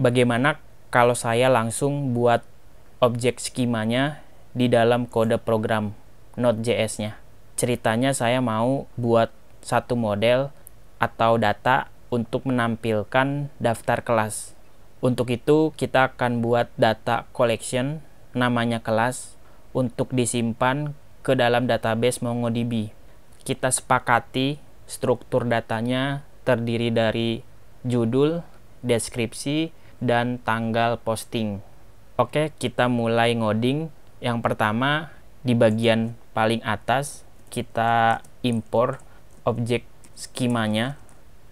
bagaimana kalau saya langsung buat objek skemanya di dalam kode program Node.js-nya. Ceritanya saya mau buat satu model atau data untuk menampilkan daftar kelas. Untuk itu kita akan buat data collection namanya kelas untuk disimpan ke dalam database MongoDB. Kita sepakati struktur datanya terdiri dari judul, deskripsi, dan tanggal posting. Oke, kita mulai ngoding. Yang pertama, di bagian paling atas, kita impor objek skemanya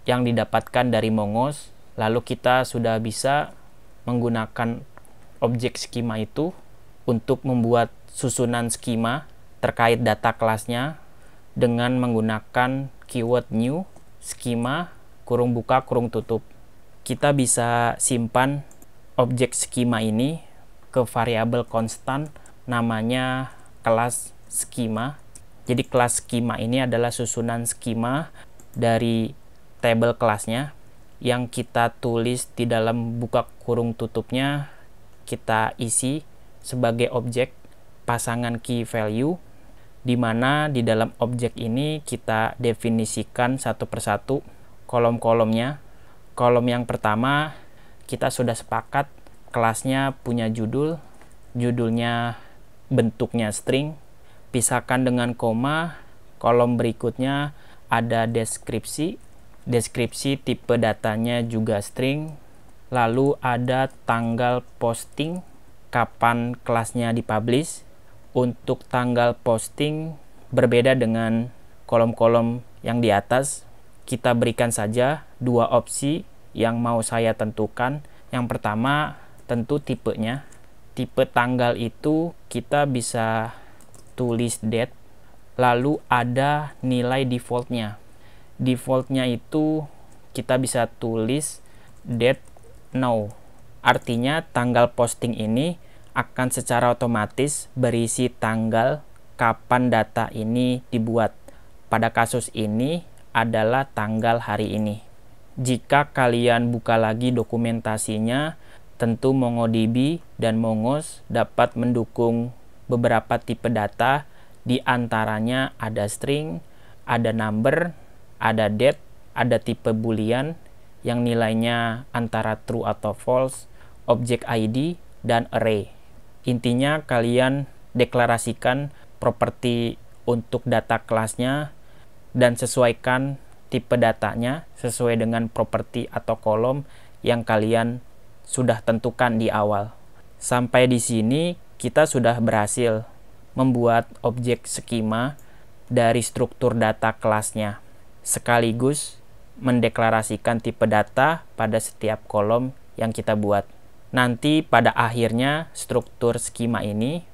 yang didapatkan dari Mongos. Lalu kita sudah bisa menggunakan objek skema itu untuk membuat susunan skema terkait data kelasnya dengan menggunakan keyword new, skema, kurung buka, kurung tutup. Kita bisa simpan objek skema ini ke variabel konstan namanya kelas skema. Jadi kelas skema ini adalah susunan skema dari tabel kelasnya yang kita tulis di dalam buka kurung tutupnya kita isi sebagai objek pasangan key value di mana di dalam objek ini kita definisikan satu persatu kolom-kolomnya. Kolom yang pertama kita sudah sepakat kelasnya punya judul, judulnya bentuknya string, pisahkan dengan koma, kolom berikutnya ada deskripsi, deskripsi tipe datanya juga string, lalu ada tanggal posting, kapan kelasnya dipublish, untuk tanggal posting berbeda dengan kolom-kolom yang di atas. Kita berikan saja dua opsi yang mau saya tentukan yang pertama tentu tipenya tipe tanggal itu kita bisa tulis date lalu ada nilai defaultnya defaultnya itu kita bisa tulis date now artinya tanggal posting ini akan secara otomatis berisi tanggal kapan data ini dibuat. Pada kasus ini adalah tanggal hari ini. Jika kalian buka lagi dokumentasinya, tentu MongoDB dan Mongos dapat mendukung beberapa tipe data, di antaranya ada string, ada number, ada date, ada tipe boolean yang nilainya antara true atau false, object ID, dan array. Intinya kalian deklarasikan properti untuk data kelasnya dan sesuaikan tipe datanya sesuai dengan properti atau kolom yang kalian sudah tentukan di awal. Sampai di sini kita sudah berhasil membuat objek skema dari struktur data kelasnya sekaligus mendeklarasikan tipe data pada setiap kolom yang kita buat. Nanti pada akhirnya struktur skema ini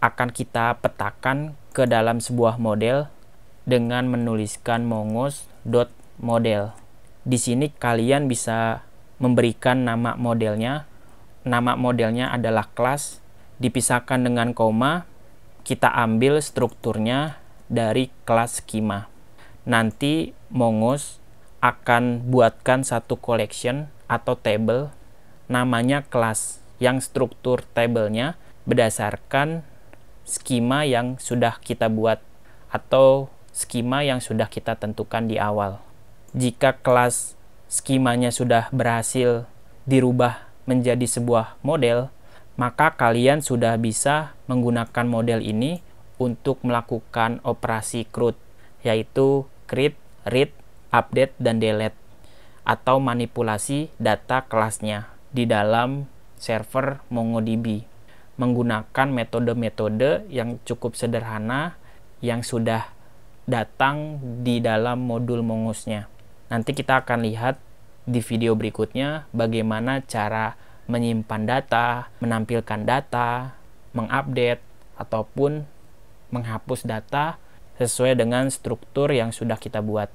akan kita petakan ke dalam sebuah model dengan menuliskan mongos.model. Di sini kalian bisa memberikan nama modelnya. Nama modelnya adalah kelas, dipisahkan dengan koma. Kita ambil strukturnya dari kelas skema. Nanti mongos akan buatkan satu collection atau table namanya kelas yang struktur tabelnya berdasarkan skema yang sudah kita buat atau skema yang sudah kita tentukan di awal. Jika kelas skemanya sudah berhasil dirubah menjadi sebuah model, maka kalian sudah bisa menggunakan model ini untuk melakukan operasi CRUD, yaitu create, read, update, dan delete, atau manipulasi data kelasnya di dalam server MongoDB menggunakan metode-metode yang cukup sederhana yang sudah datang di dalam modul Mongosnya. Nanti kita akan lihat di video berikutnya bagaimana cara menyimpan data, menampilkan data, mengupdate, ataupun menghapus data sesuai dengan struktur yang sudah kita buat.